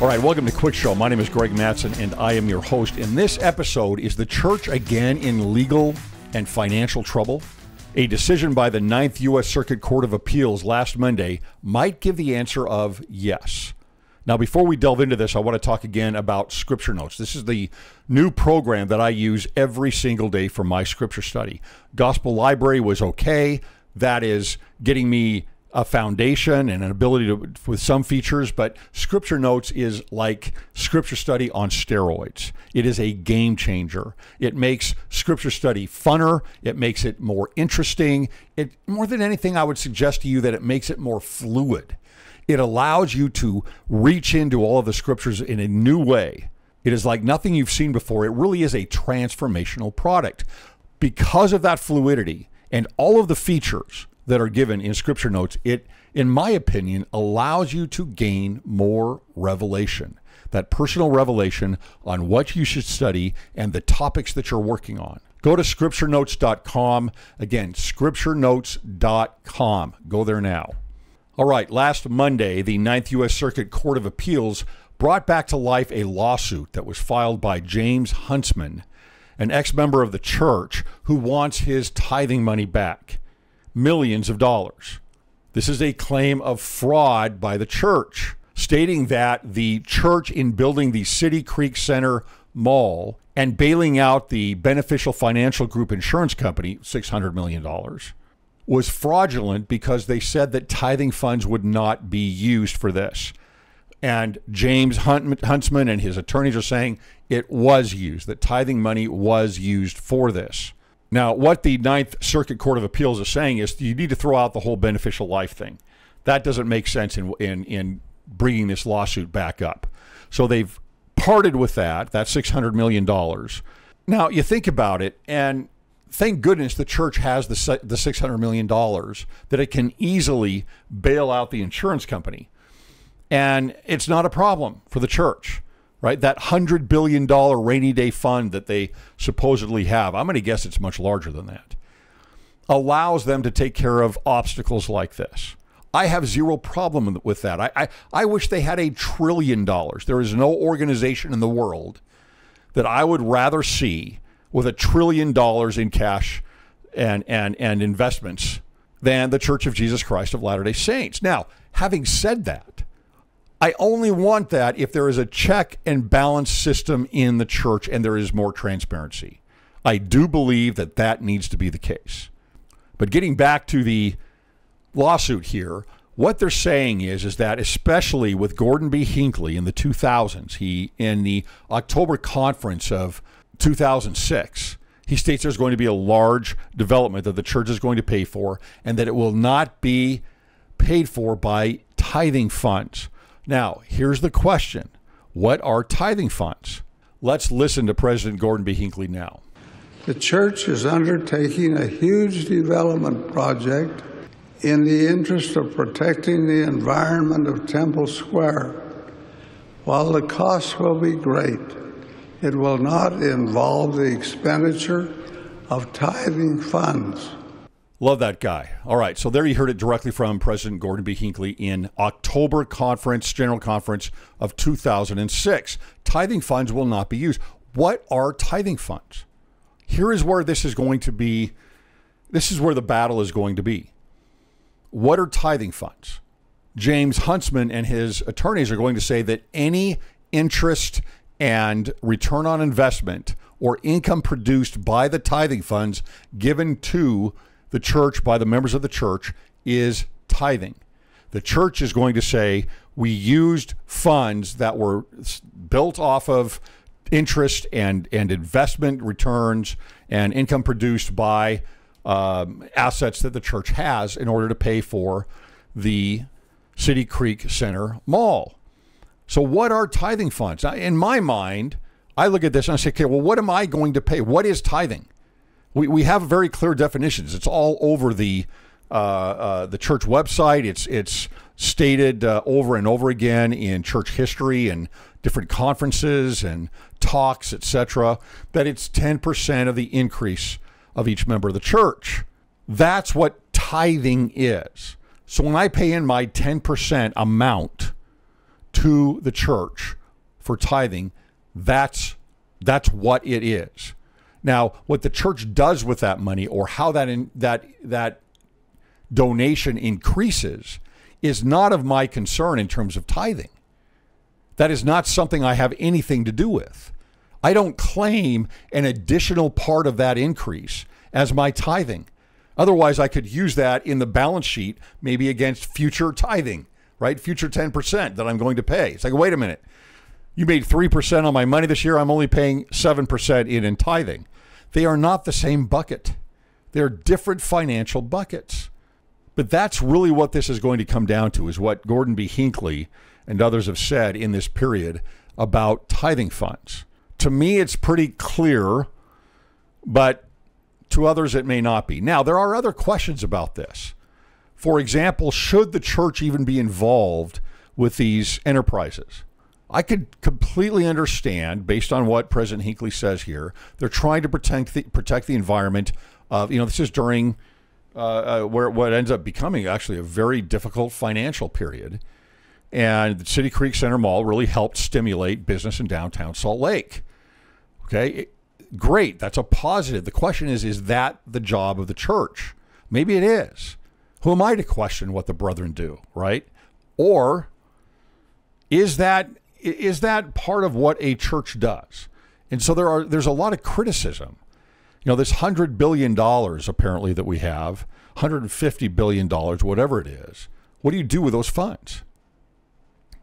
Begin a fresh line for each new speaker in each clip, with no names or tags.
All right, welcome to Cwic Show. My name is Greg Matsen, and I am your host. In this episode, is the church again in legal and financial trouble? A decision by the Ninth U.S. Circuit Court of Appeals last Monday might give the answer of yes. Now, before we delve into this, I want to talk again about Scripture Notes. This is the new program that I use every single day for my Scripture study. Gospel Library was okay. That is getting me a foundation and an ability to with some features, but Scripture Notes is like Scripture study on steroids. It is a game changer. It makes Scripture study funner. It makes it more interesting. It more than anything, I would suggest to you that it makes it more fluid. It allows you to reach into all of the Scriptures in a new way. It is like nothing you've seen before. It really is a transformational product because of that fluidity and all of the features that are given in scripture notes, it, in my opinion, allows you to gain more revelation. That personal revelation on what you should study and the topics that you're working on. Go to scripturenotes.com. Again, scripturenotes.com. Go there now. All right, last Monday, the Ninth U.S. Circuit Court of Appeals brought back to life a lawsuit that was filed by James Huntsman, an ex member of the church who wants his tithing money back millions of dollars. This is a claim of fraud by the church, stating that the church, in building the City Creek Center Mall and bailing out the Beneficial Financial Group insurance company, $600 million, was fraudulent because they said that tithing funds would not be used for this. And James Huntsman and his attorneys are saying it was used, that tithing money was used for this. Now, what the Ninth Circuit Court of Appeals is saying is you need to throw out the whole beneficial life thing. That doesn't make sense in, in, in bringing this lawsuit back up. So they've parted with that, that $600 million. Now, you think about it, and thank goodness the church has the, the $600 million that it can easily bail out the insurance company. And it's not a problem for the church right? That $100 billion rainy day fund that they supposedly have, I'm going to guess it's much larger than that, allows them to take care of obstacles like this. I have zero problem with that. I, I, I wish they had a trillion dollars. There is no organization in the world that I would rather see with a trillion dollars in cash and, and, and investments than the Church of Jesus Christ of Latter day Saints. Now, having said that, I only want that if there is a check and balance system in the church and there is more transparency. I do believe that that needs to be the case. But getting back to the lawsuit here, what they're saying is is that especially with Gordon B. Hinckley in the 2000s, he in the October conference of 2006, he states there's going to be a large development that the church is going to pay for and that it will not be paid for by tithing funds. Now, here's the question What are tithing funds? Let's listen to President Gordon B. Hinckley now.
The church is undertaking a huge development project in the interest of protecting the environment of Temple Square. While the cost will be great, it will not involve the expenditure of tithing funds.
Love that guy. All right, so there you heard it directly from President Gordon B. Hinckley in October conference, General Conference of 2006. Tithing funds will not be used. What are tithing funds? Here is where this is going to be. This is where the battle is going to be. What are tithing funds? James Huntsman and his attorneys are going to say that any interest and return on investment or income produced by the tithing funds given to the church by the members of the church is tithing. The church is going to say, we used funds that were built off of interest and, and investment returns and income produced by um, assets that the church has in order to pay for the City Creek Center Mall. So, what are tithing funds? In my mind, I look at this and I say, okay, well, what am I going to pay? What is tithing? we, we have very clear definitions. It's all over the uh, uh, the church website. It's it's stated uh, over and over again in church history and different conferences and talks, etc., that it's 10% of the increase of each member of the church. That's what tithing is. So when I pay in my 10% amount to the church for tithing, that's that's what it is. Now, what the church does with that money or how that in, that that donation increases is not of my concern in terms of tithing. That is not something I have anything to do with. I don't claim an additional part of that increase as my tithing. Otherwise, I could use that in the balance sheet, maybe against future tithing, right? Future 10% that I'm going to pay. It's like, wait a minute. You made 3% on my money this year. I'm only paying 7% in in tithing. They are not the same bucket. They're different financial buckets. But that's really what this is going to come down to is what Gordon B. Hinckley and others have said in this period about tithing funds. To me, it's pretty clear, but to others, it may not be. Now, there are other questions about this. For example, should the church even be involved with these enterprises? I could completely understand, based on what President Hinckley says here, they're trying to protect the, protect the environment of, you know, this is during uh, uh, where what ends up becoming actually a very difficult financial period. And the City Creek Center Mall really helped stimulate business in downtown Salt Lake. Okay, great. That's a positive. The question is, is that the job of the church? Maybe it is. Who am I to question what the brethren do, right? Or is that is that part of what a church does? And so there are there's a lot of criticism. You know, this hundred billion dollars apparently that we have, 150 billion dollars, whatever it is. What do you do with those funds?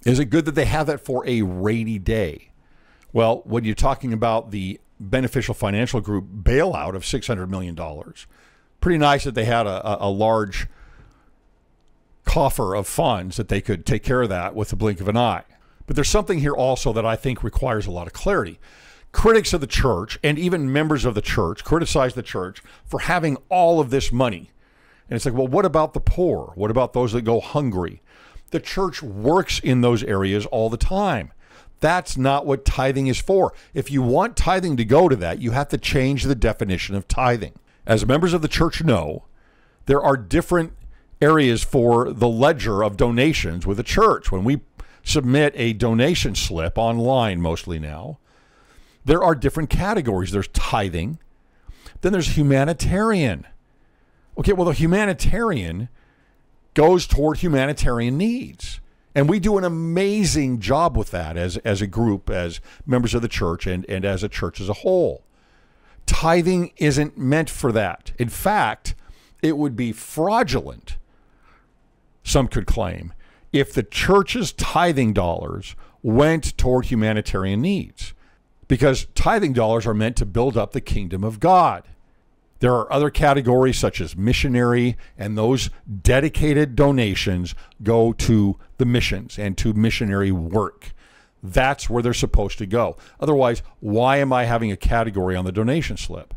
Is it good that they have that for a rainy day? Well, when you're talking about the beneficial financial group bailout of $600 million. Pretty nice that they had a, a, large coffer of funds that they could take care of that with the blink of an eye. But there's something here also that I think requires a lot of clarity. Critics of the church and even members of the church criticize the church for having all of this money. And it's like, well, what about the poor? What about those that go hungry? The church works in those areas all the time. That's not what tithing is for. If you want tithing to go to that, you have to change the definition of tithing. As members of the church know, there are different areas for the ledger of donations with the church. When we submit a donation slip online, mostly now, there are different categories. There's tithing, then there's humanitarian. Okay, well, the humanitarian goes toward humanitarian needs. And we do an amazing job with that as, as a group, as members of the church, and, and as a church as a whole. Tithing isn't meant for that. In fact, it would be fraudulent, some could claim, if the church's tithing dollars went toward humanitarian needs. Because tithing dollars are meant to build up the kingdom of God. There are other categories such as missionary, and those dedicated donations go to the missions and to missionary work. That's where they're supposed to go. Otherwise, why am I having a category on the donation slip?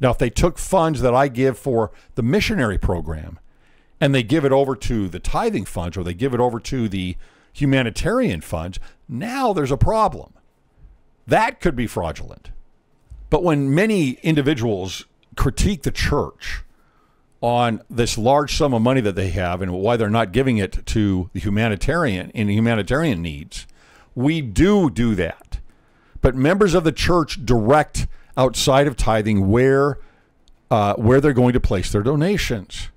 Now, if they took funds that I give for the missionary program and they give it over to the tithing funds or they give it over to the humanitarian funds, now there's a problem. That could be fraudulent. But when many individuals critique the church on this large sum of money that they have and why they're not giving it to the humanitarian in humanitarian needs. We do do that. But members of the church direct outside of tithing where uh, where they're going to place their donations.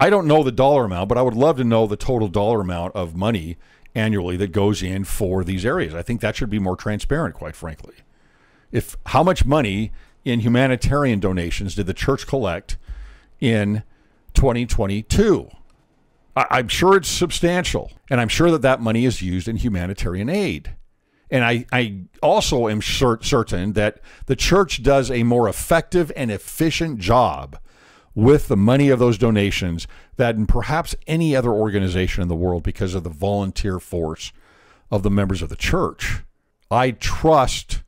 I don't know the dollar amount, but I would love to know the total dollar amount of money annually that goes in for these areas. I think that should be more transparent, quite frankly. If how much money in humanitarian donations did the church collect in 2022? I, am sure it's substantial, and I'm sure that that money is used in humanitarian aid. And I, I also am certain that the church does a more effective and efficient job with the money of those donations than perhaps any other organization in the world because of the volunteer force of the members of the church. I trust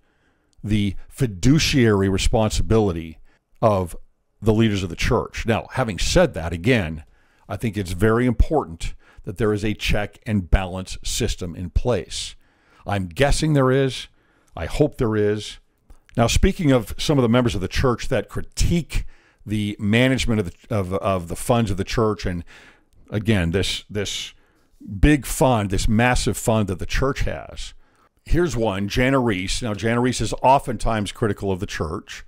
the fiduciary responsibility of the leaders of the church. Now, having said that, again, I think it's very important that there is a check and balance system in place. I'm guessing there is. I hope there is. Now, speaking of some of the members of the church that critique the management of the of, of the funds of the church, and again, this this big fund, this massive fund that the church has. Here's one, Jana Riess. Now, Jana Riess is oftentimes critical of the church.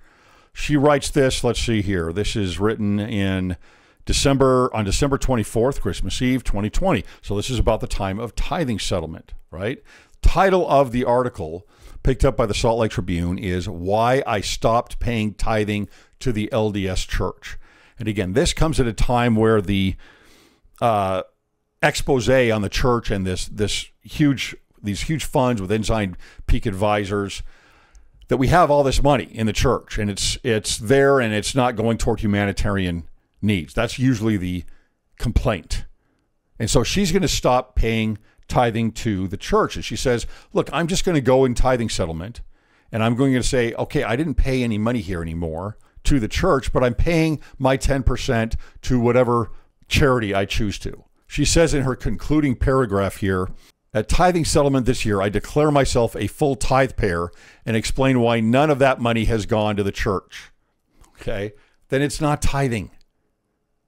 She writes this. Let's see here. This is written in December on December 24th, Christmas Eve, 2020. So this is about the time of tithing settlement, right? Title of the article picked up by the Salt Lake Tribune is Why I Stopped Paying Tithing to the LDS Church. And again, this comes at a time where the uh, expose on the church and this this huge these huge funds with Ensign Peak Advisors that we have all this money in the church and it's it's there and it's not going toward humanitarian needs. That's usually the complaint. And so she's going to stop paying tithing to the church. And she says, Look, I'm just going to go in tithing settlement and I'm going to say, okay, I didn't pay any money here anymore to the church, but I'm paying my 10% to whatever charity I choose to. She says in her concluding paragraph here, at tithing settlement this year, I declare myself a full tithe payer and explain why none of that money has gone to the church. Okay, then it's not tithing.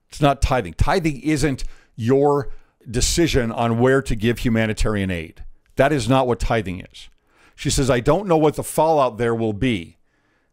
It's not tithing. Tithing isn't your decision on where to give humanitarian aid. That is not what tithing is. She says, I don't know what the fallout there will be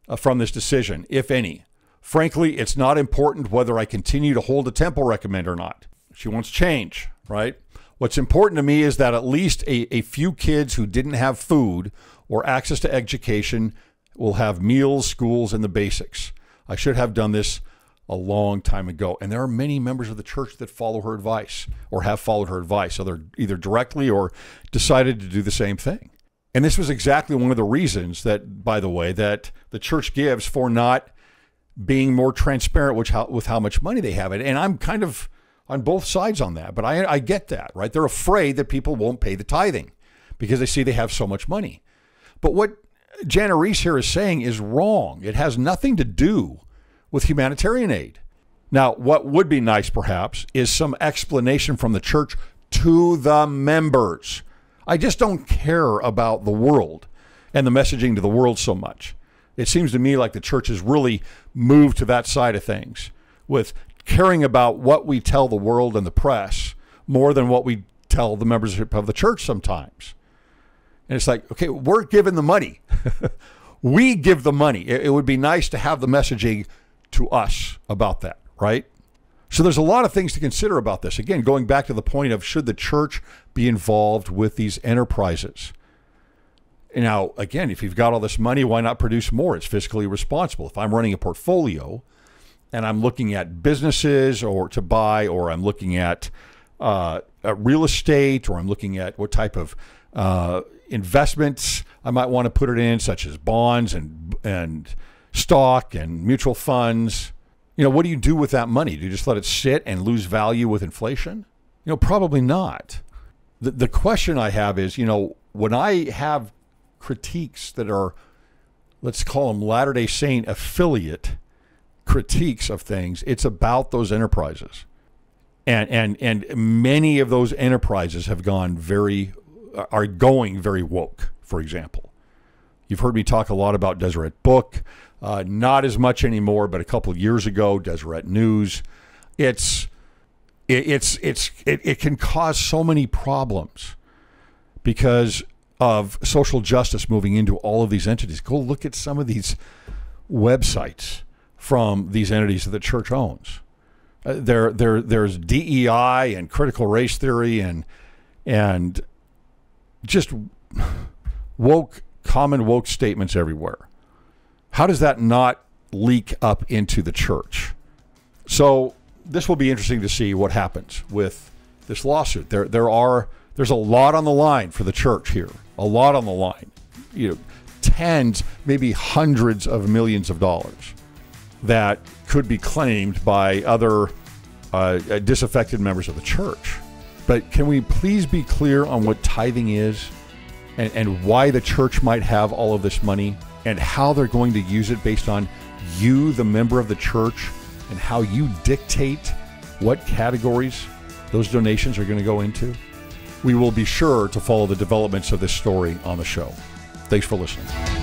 uh, from this decision, if any. Frankly, it's not important whether I continue to hold a temple recommend or not. She wants change, right? What's important to me is that at least a, a few kids who didn't have food or access to education will have meals, schools, and the basics. I should have done this a long time ago. And there are many members of the church that follow her advice or have followed her advice, either, either directly or decided to do the same thing. And this was exactly one of the reasons that, by the way, that the church gives for not being more transparent with how, with how much money they have. And I'm kind of on both sides on that, but I, I get that, right? They're afraid that people won't pay the tithing because they see they have so much money. But what Jana Riess here is saying is wrong. It has nothing to do with humanitarian aid. Now, what would be nice, perhaps, is some explanation from the church to the members. I just don't care about the world and the messaging to the world so much. It seems to me like the church has really moved to that side of things with caring about what we tell the world and the press more than what we tell the membership of the church sometimes. And it's like, okay, we're giving the money. we give the money. It, would be nice to have the messaging to us about that, right? So there's a lot of things to consider about this. Again, going back to the point of should the church be involved with these enterprises? Now, again, if you've got all this money, why not produce more? It's fiscally responsible. If I'm running a portfolio and I'm looking at businesses or to buy, or I'm looking at, uh, real estate, or I'm looking at what type of uh, investments I might want to put it in, such as bonds and and stock and mutual funds. You know, what do you do with that money? Do you just let it sit and lose value with inflation? You know, probably not. The, the question I have is, you know, when I have critiques that are, let's call them Latter day Saint affiliate critiques of things, it's about those enterprises. And, and, and many of those enterprises have gone very, are going very woke, for example. You've heard me talk a lot about Deseret Book. Uh, not as much anymore, but a couple years ago, Deseret News. It's it, it's it's it, it can cause so many problems because of social justice moving into all of these entities. Go look at some of these websites from these entities that the church owns. Uh, there, there, there's DEI and critical race theory and and just woke, common woke statements everywhere. How does that not leak up into the church? So this will be interesting to see what happens with this lawsuit. There, there are there's a lot on the line for the church here. A lot on the line. You know, tens, maybe hundreds of millions of dollars that could be claimed by other uh, disaffected members of the church. But can we please be clear on what tithing is and, and why the church might have all of this money? And how they're going to use it based on you, the member of the church, and how you dictate what categories those donations are going to go into. We will be sure to follow the developments of this story on the show. Thanks for listening.